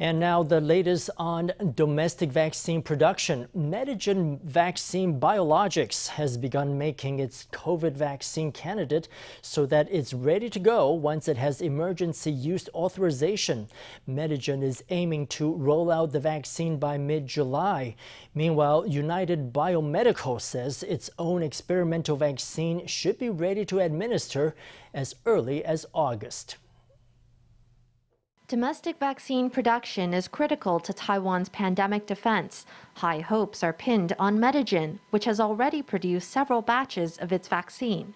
And now the latest on domestic vaccine production. Medigen Vaccine Biologics has begun making its COVID vaccine candidate so that it's ready to go once it has emergency use authorization. Medigen is aiming to roll out the vaccine by mid-July. Meanwhile, United Biomedical says its own experimental vaccine should be ready to administer as early as August. Domestic vaccine production is critical to Taiwan's pandemic defense. High hopes are pinned on Medigen, which has already produced several batches of its vaccine.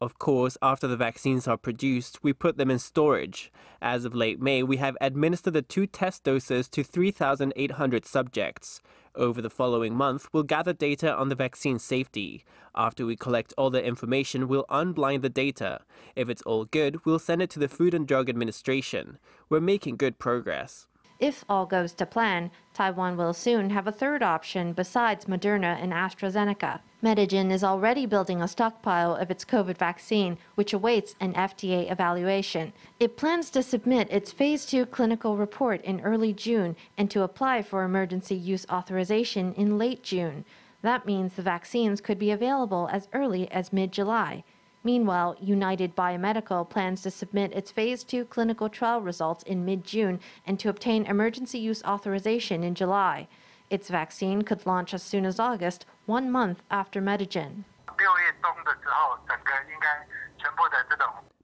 Of course, after the vaccines are produced, we put them in storage. As of late May, we have administered the two test doses to 3,800 subjects. Over the following month, we'll gather data on the vaccine safety. After we collect all the information, we'll unblind the data. If it's all good, we'll send it to the Food and Drug Administration. We're making good progress. If all goes to plan, Taiwan will soon have a third option besides Moderna and AstraZeneca. Medigen is already building a stockpile of its COVID vaccine, which awaits an FDA evaluation. It plans to submit its phase 2 clinical report in early June and to apply for emergency use authorization in late June. That means the vaccines could be available as early as mid July. Meanwhile, United Biomedical plans to submit its phase 2 clinical trial results in mid June and to obtain emergency use authorization in July. Its vaccine could launch as soon as August, one month after Medigen.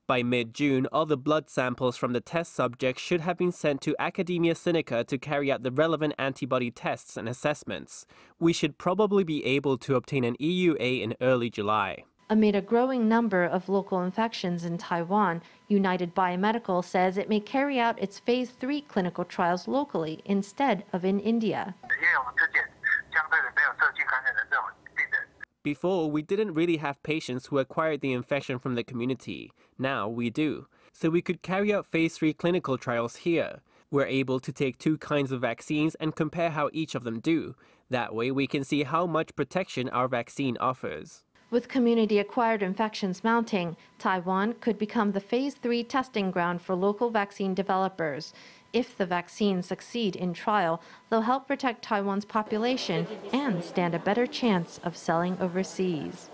By mid June, all the blood samples from the test subjects should have been sent to Academia Sinica to carry out the relevant antibody tests and assessments. We should probably be able to obtain an EUA in early July. Amid a growing number of local infections in Taiwan, United Biomedical says it may carry out its phase 3 clinical trials locally instead of in India. Before, we didn't really have patients who acquired the infection from the community. Now we do. So we could carry out phase 3 clinical trials here. We're able to take two kinds of vaccines and compare how each of them do. That way we can see how much protection our vaccine offers. With community acquired infections mounting, Taiwan could become the phase 3 testing ground for local vaccine developers. If the vaccines succeed in trial, they'll help protect Taiwan's population and stand a better chance of selling overseas.